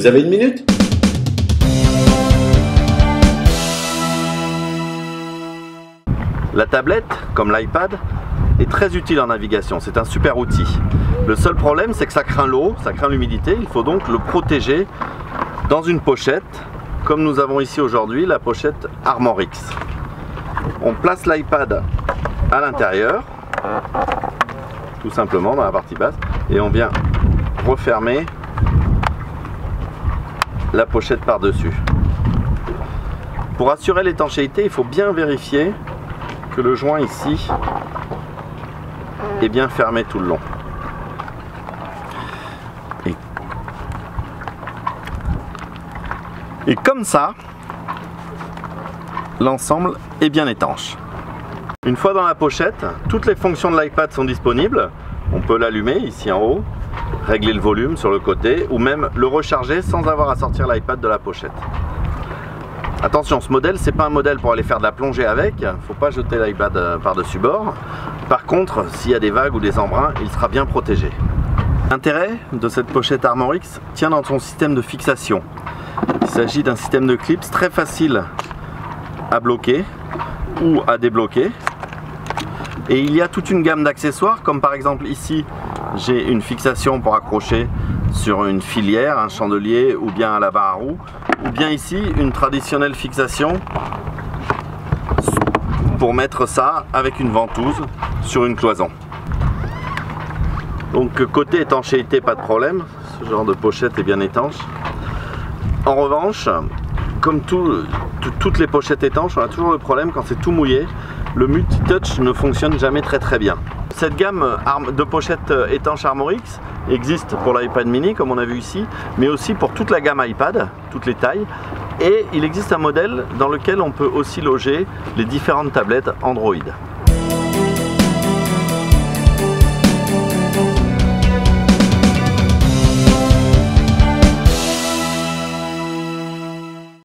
Vous avez une minute? La tablette, comme l'iPad, est très utile en navigation. C'est un super outil. Le seul problème, c'est que ça craint l'eau, ça craint l'humidité. Il faut donc le protéger dans une pochette, comme nous avons ici aujourd'hui la pochette Armorix. On place l'iPad à l'intérieur, tout simplement dans la partie basse, et on vient refermer la pochette par-dessus. Pour assurer l'étanchéité, il faut bien vérifier que le joint ici est bien fermé tout le long. Et, Et comme ça, l'ensemble est bien étanche. Une fois dans la pochette, toutes les fonctions de l'iPad sont disponibles. On peut l'allumer ici en haut, régler le volume sur le côté ou même le recharger sans avoir à sortir l'iPad de la pochette. Attention, ce modèle, c'est pas un modèle pour aller faire de la plongée avec. Faut pas jeter l'iPad euh, par-dessus bord. Par contre, s'il y a des vagues ou des embruns, il sera bien protégé. L'intérêt de cette pochette Armorix tient dans son système de fixation. Il s'agit d'un système de clips très facile à bloquer ou à débloquer. Et il y a toute une gamme d'accessoires, comme par exemple ici, j'ai une fixation pour accrocher sur une filière, un chandelier ou bien à la barre à roue, ou bien ici une traditionnelle fixation pour mettre ça avec une ventouse sur une cloison. Donc côté étanchéité, pas de problème, ce genre de pochette est bien étanche. En revanche, comme toutes les pochettes étanches, on a toujours le problème quand c'est tout mouillé, le multi-touch ne fonctionne jamais très très bien. Cette gamme de pochettes étanches Armorix existe pour l'iPad mini comme on a vu ici, mais aussi pour toute la gamme iPad, toutes les tailles. Et il existe un modèle dans lequel on peut aussi loger les différentes tablettes Android.